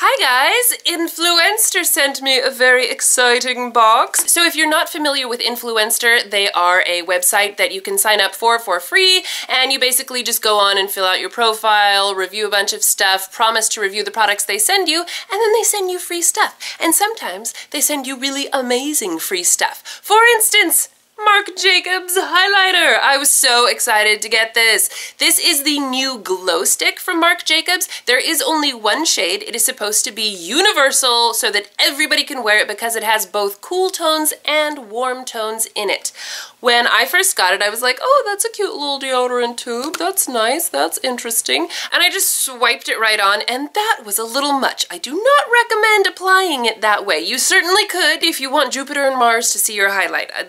Hi guys! Influenster sent me a very exciting box. So if you're not familiar with Influenster, they are a website that you can sign up for for free and you basically just go on and fill out your profile, review a bunch of stuff, promise to review the products they send you, and then they send you free stuff. And sometimes they send you really amazing free stuff. For instance, Marc Jacobs highlighter. I was so excited to get this. This is the new glow stick from Marc Jacobs. There is only one shade. It is supposed to be universal so that everybody can wear it because it has both cool tones and warm tones in it. When I first got it, I was like, oh, that's a cute little deodorant tube. That's nice. That's interesting. And I just swiped it right on, and that was a little much. I do not recommend applying it that way. You certainly could if you want Jupiter and Mars to see your highlight. Uh,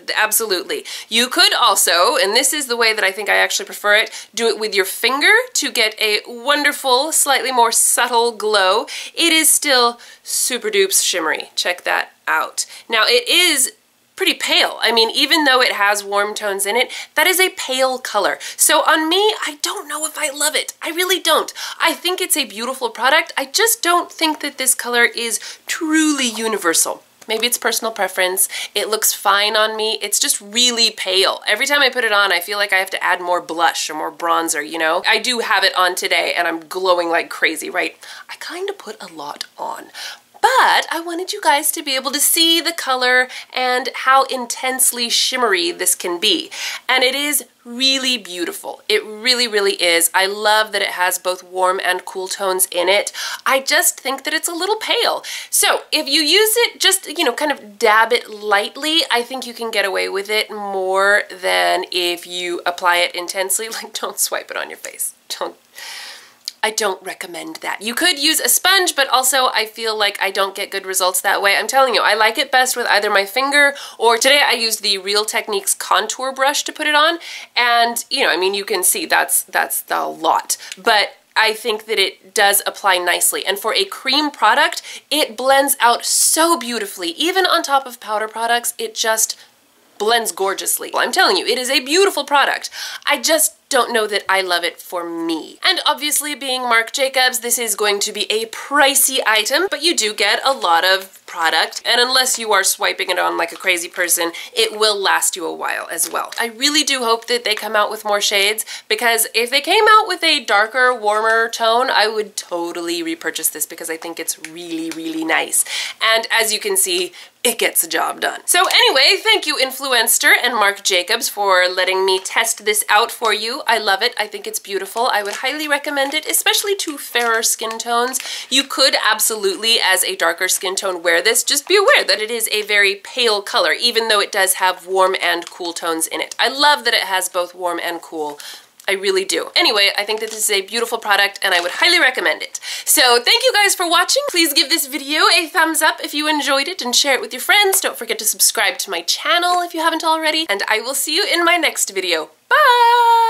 absolutely. You could also, and this is the way that I think I actually prefer it, do it with your finger to get a wonderful, slightly more subtle glow. It is still super dupes shimmery. Check that out. Now it is pretty pale. I mean, even though it has warm tones in it, that is a pale color. So on me, I don't know if I love it. I really don't. I think it's a beautiful product. I just don't think that this color is truly universal. Maybe it's personal preference. It looks fine on me. It's just really pale. Every time I put it on, I feel like I have to add more blush or more bronzer, you know? I do have it on today and I'm glowing like crazy, right? I kind of put a lot on, but I wanted you guys to be able to see the color and how intensely shimmery this can be. And it is really beautiful. It really, really is. I love that it has both warm and cool tones in it. I just think that it's a little pale. So if you use it, just, you know, kind of dab it lightly, I think you can get away with it more than if you apply it intensely. Like, don't swipe it on your face. Don't I don't recommend that. You could use a sponge, but also I feel like I don't get good results that way. I'm telling you, I like it best with either my finger or today I used the Real Techniques contour brush to put it on. And, you know, I mean, you can see that's, that's a lot. But I think that it does apply nicely. And for a cream product, it blends out so beautifully. Even on top of powder products, it just blends gorgeously. Well, I'm telling you, it is a beautiful product. I just don't know that I love it for me. And obviously being Marc Jacobs, this is going to be a pricey item, but you do get a lot of product, and unless you are swiping it on like a crazy person, it will last you a while as well. I really do hope that they come out with more shades, because if they came out with a darker, warmer tone, I would totally repurchase this because I think it's really, really nice. And as you can see, it gets the job done. So anyway, thank you Influenster and Marc Jacobs for letting me test this out for you. I love it. I think it's beautiful. I would highly recommend it, especially to fairer skin tones. You could absolutely, as a darker skin tone, wear this. Just be aware that it is a very pale color, even though it does have warm and cool tones in it. I love that it has both warm and cool I really do. Anyway, I think that this is a beautiful product and I would highly recommend it. So thank you guys for watching. Please give this video a thumbs up if you enjoyed it and share it with your friends. Don't forget to subscribe to my channel if you haven't already. And I will see you in my next video. Bye!